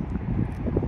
あれ?